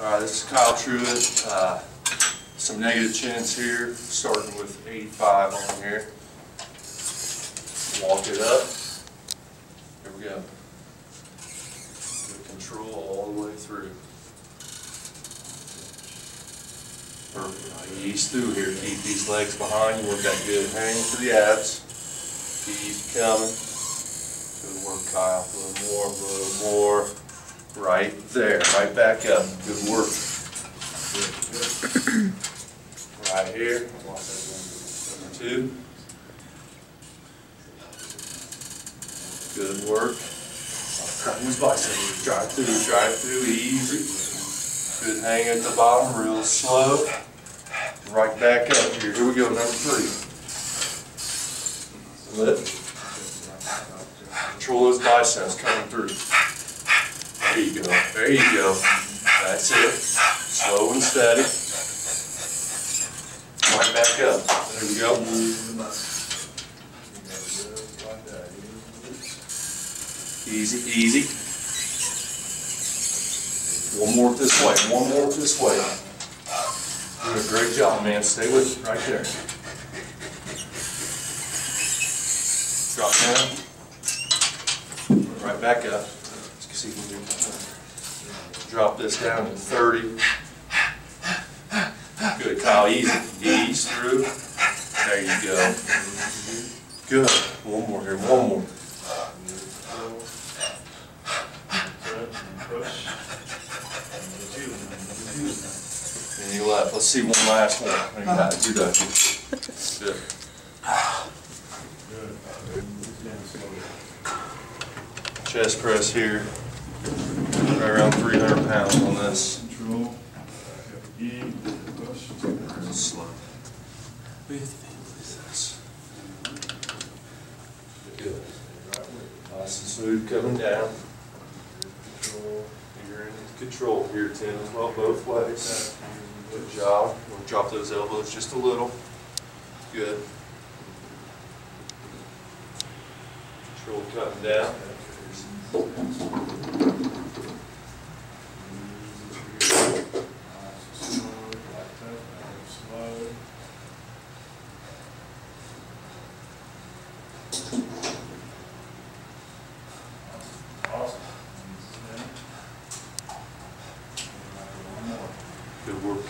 All right, this is Kyle Truitt. Uh, Some negative chins here, starting with 85 on here. Walk it up. Here we go. Good control all the way through. Perfect. Ease through here. Keep these legs behind you. Work that good hang to the abs. Keep coming. Good work, Kyle. A little more, a little more. Right there, right back up. Good work. Right here. Number two. Good work. Cutting his biceps. Drive through, drive through, easy. Good hang at the bottom, real slow. Right back up here. Here we go, number three. Lift. Control those biceps coming through. There you go, there you go. That's it. Slow and steady. Right back up. There we go. Easy, easy. One more this way, one more this way. Doing a great job, man. Stay with it, right there. Drop down. Right back up. Let's see if we can drop this down to thirty. Good, Kyle, easy, ease through. There you go. Good, one more here, one more. And you left, let's see one last one. It, you're. Good. Chest press here, right around three hundred pounds on this. Control, back up again, push. Slow. Good. Nice and smooth coming down. Control, you're in control here, Tim, as well, both ways. Good job. We'll drop those elbows just a little. Good. Control cutting down.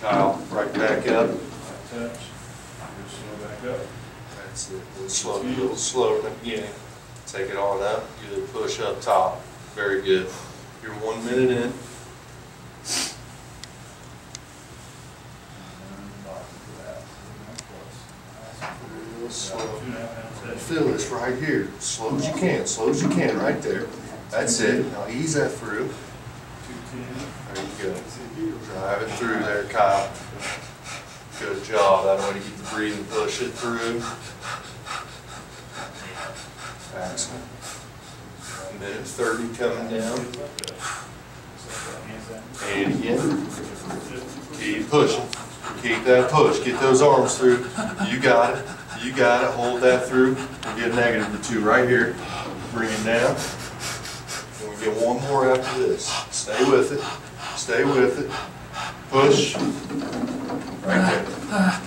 Kyle, right back up. Touch. Slow back up. That's it. We'll slow, a little slower in the beginning. Take it on up. Good push up top. Very good. You're one minute in. Slow. Feel this right here. Slow as you can. Slow as you can. Right there. That's it. Now ease that through. 210. Good. Drive it through there, Kyle. Good job. I don't want to keep the breathing. Push it through. Excellent. Minute 30 coming down. And again. Keep pushing. Keep that push. Get those arms through. You got it. You got it. Hold that through. We'll get negative to two right here. Bring it down. And we get one more after this. Stay with it. Stay with it. Push. Right there.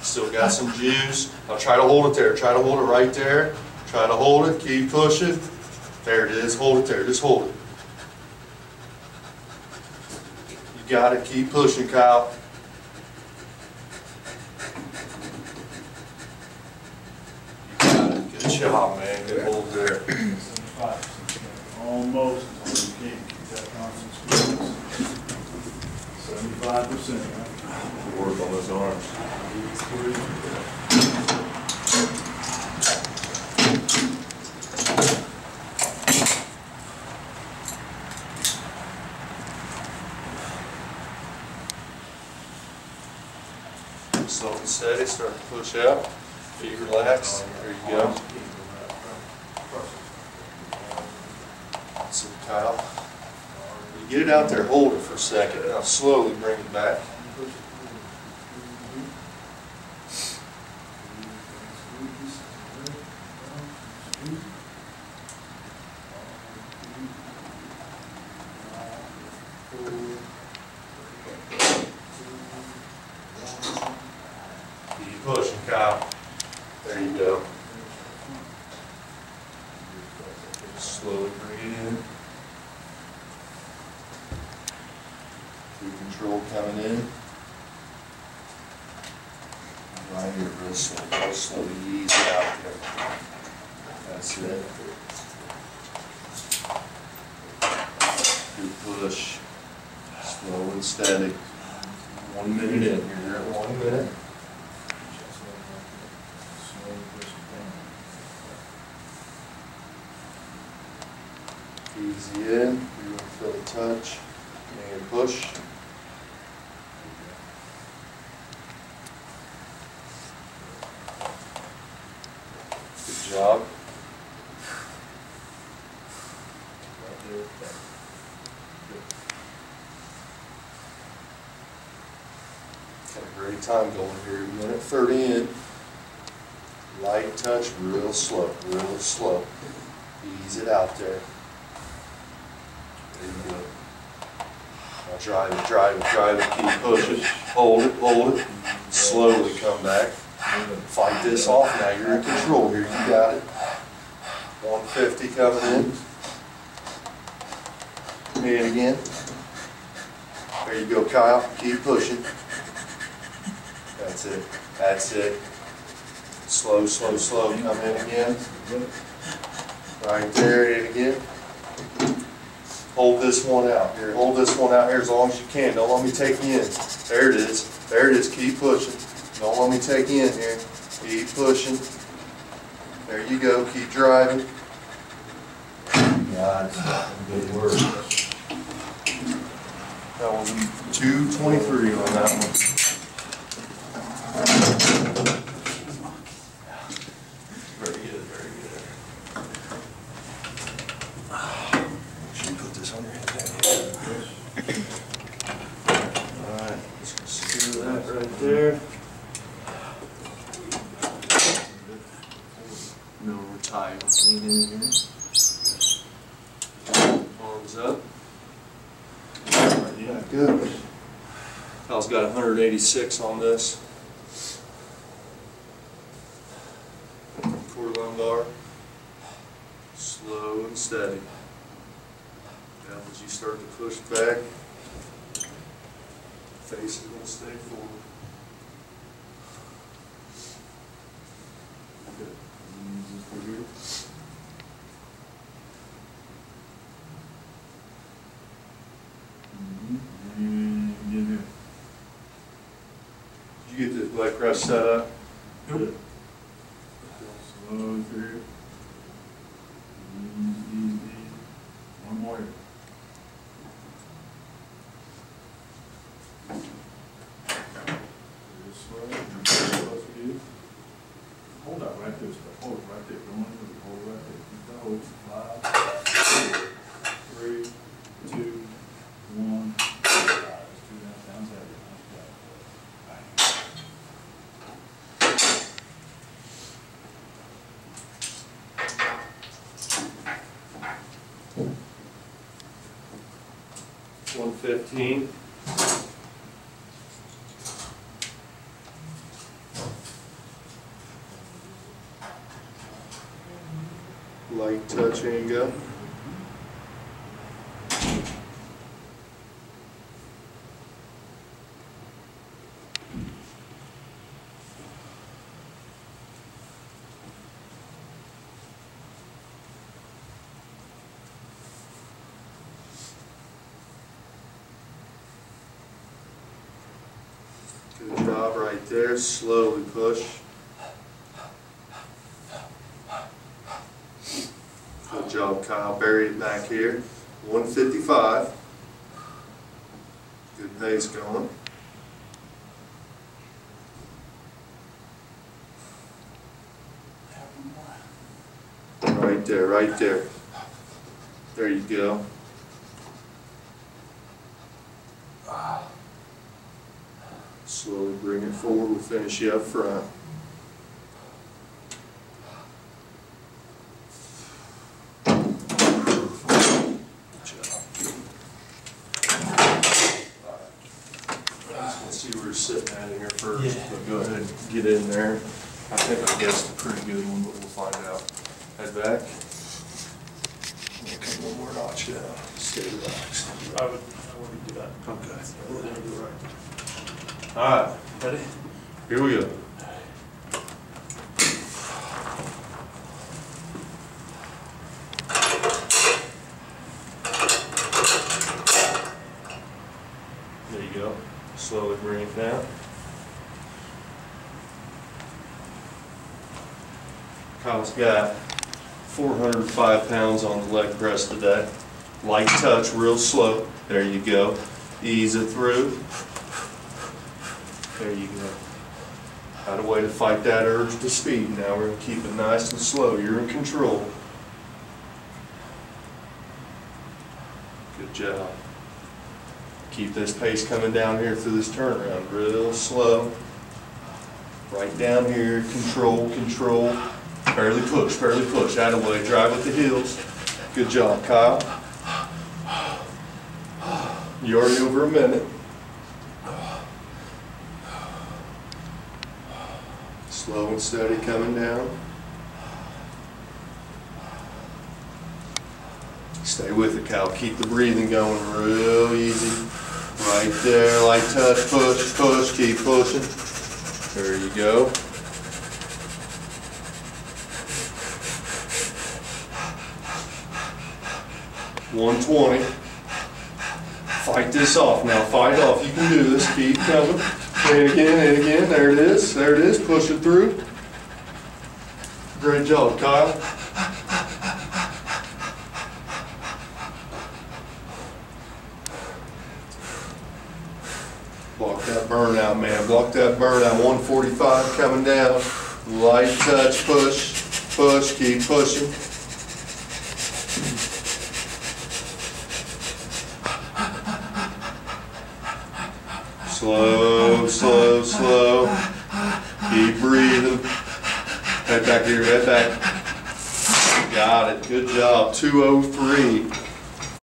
Still got some juice. I'll try to hold it there. Try to hold it right there. Try to hold it. Keep pushing. There it is. Hold it there. Just hold it. You got it. Keep pushing, Kyle. You got it. Good job, man. Good hold there. Almost, as long as you can, keep that constant squeeze. Seventy-five percent, right? Work on those arms. Slow and steady, start to push out. Feet relaxed. There you go. Get it out there, hold it for a second, and I'll slowly bring it back. Pushing, Kyle. There you go. Slowly. Control coming in. Right here, real slow, real slow, ease out there. That's it. Good push, slow and steady. One minute in, you're one minute. Slowly push it down. Easy in, you're gonna feel the touch, and push. Good job. Got a great time going here, minute thirty in. Light touch, real slow, real slow. Ease it out there. There you go. Now drive it, drive it, drive it, keep pushing, hold it, hold it, slowly come back. Fight this off now, you're in control here, you got it. One fifty coming in. And again. There you go, Kyle, keep pushing. That's it, that's it. Slow, slow, slow, come in again. Right there, and again. Hold this one out here, hold this one out here as long as you can, don't let me take you in. There it is, there it is, keep pushing. Don't let me take you in here, keep pushing. There you go, keep driving. It, good work. That was two twenty-three on that one. Very good, very good. Should you put this on your head? Alright, let's secure that right there. No, we're tight, lean in here. Arms up. Yeah, good. Kyle's got hundred eighty-six on this. Core lumbar. Slow and steady. Now, as you start to push back, face is gonna stay forward. Good. And get here. Did you get the black press set up? Good. Slow through. Easy, easy, easy. One more. here. Just slow, and close to you. Hold that right there, Scott. hold it right there, don't let it move, hold it right there. Keep that hold. Five, four, three, two, one. Five. Let's do that, down, down, down. All right. One fifteen. Light touch go. Good job right there, slowly push. Good job Kyle, buried it back here, one fifty-five. Good pace going. Right there, right there. There you go. Slowly bring it forward, we'll finish you up front. Let's see where we're sitting at in here first, but go ahead, and get in there. I think I guessed a pretty good one, but we'll find out. Head back. We'll come one more notch down. Stay relaxed. I would, I wouldn't do that. Okay. We're gonna do it right. All right, Ready? here we go. There you go. Slowly bring it down. Kyle's got four hundred and five pounds on the leg press today. Light touch, real slow. There you go. Ease it through. There you go. Had a way to fight that urge to speed. Now we're gonna keep it nice and slow. You're in control. Good job. Keep this pace coming down here through this turnaround, real slow. Right down here, control, control. Barely push, barely push. Out of way, drive with the heels. Good job, Kyle. You're already over a minute. Slow and steady coming down. Stay with it, Kyle. Keep the breathing going real easy. Right there, light touch, push, push, keep pushing. There you go. One twenty. Fight this off now, fight off. You can do this. Keep coming. And again, and again. There it is. There it is. Push it through. Great job, Kyle. Block that burnout, man. Block that burnout. 145 coming down. Light touch, push, push, keep pushing. Slow, slow, slow. Keep breathing. Head back here, head back. Got it. Good job. 203.